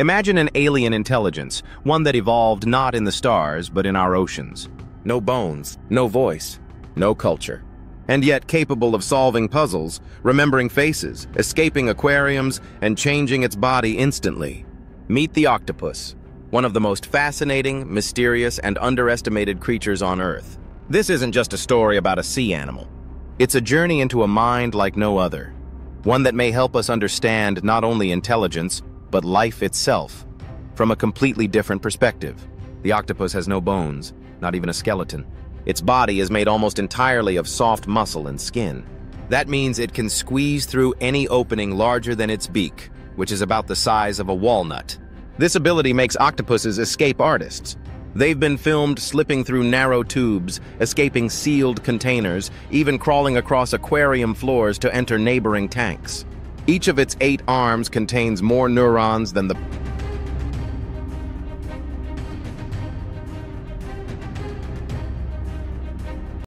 Imagine an alien intelligence, one that evolved not in the stars, but in our oceans. No bones, no voice, no culture. And yet capable of solving puzzles, remembering faces, escaping aquariums, and changing its body instantly. Meet the octopus, one of the most fascinating, mysterious, and underestimated creatures on Earth. This isn't just a story about a sea animal. It's a journey into a mind like no other, one that may help us understand not only intelligence, but life itself, from a completely different perspective. The octopus has no bones, not even a skeleton. Its body is made almost entirely of soft muscle and skin. That means it can squeeze through any opening larger than its beak, which is about the size of a walnut. This ability makes octopuses escape artists. They've been filmed slipping through narrow tubes, escaping sealed containers, even crawling across aquarium floors to enter neighboring tanks. Each of its eight arms contains more neurons than the